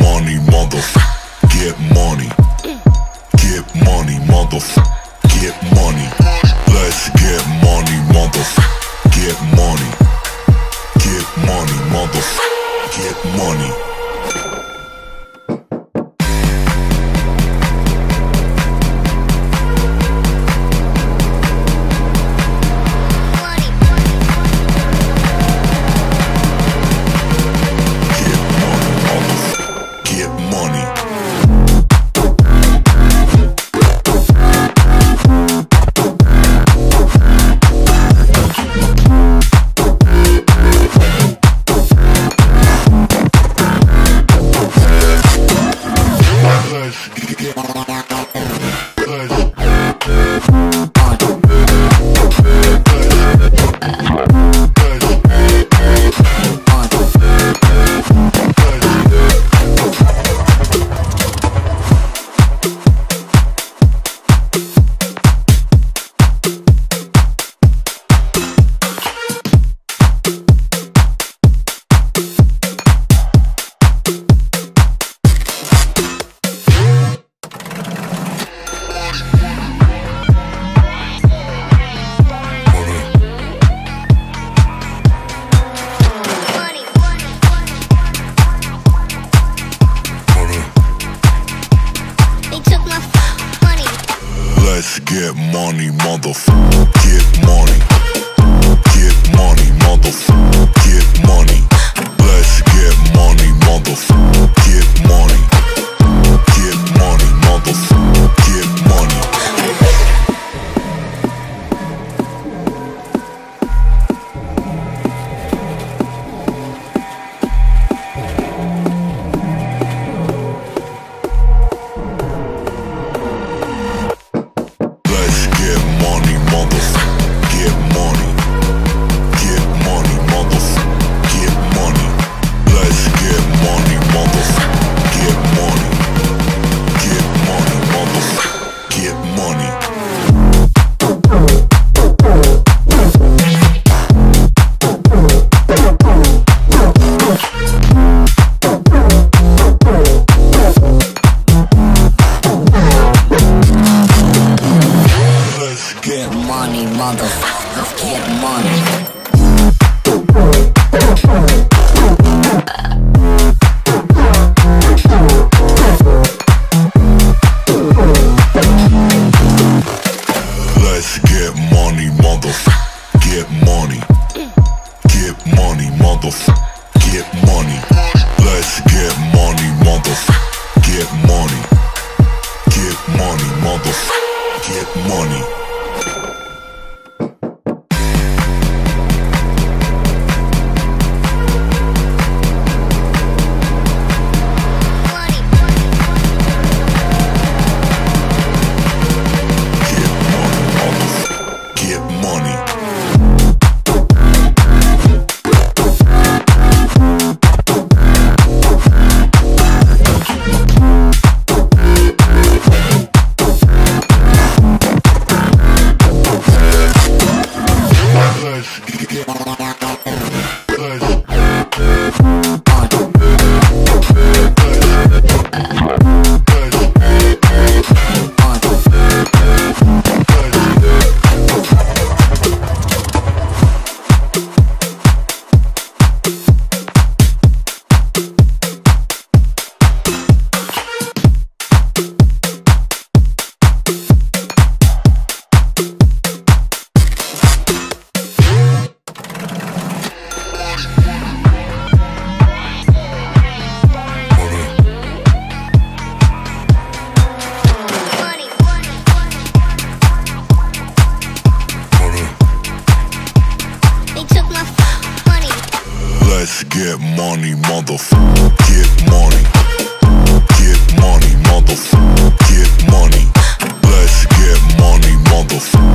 money, motherfucker. Get money. Get money, motherfucker. Get money, motherfucker. Get money. Get money, motherfucker. Get money. Let's get money. money, motherfucker, get money. get money. Get money, motherfucker, get money. Let's get money, motherfucker.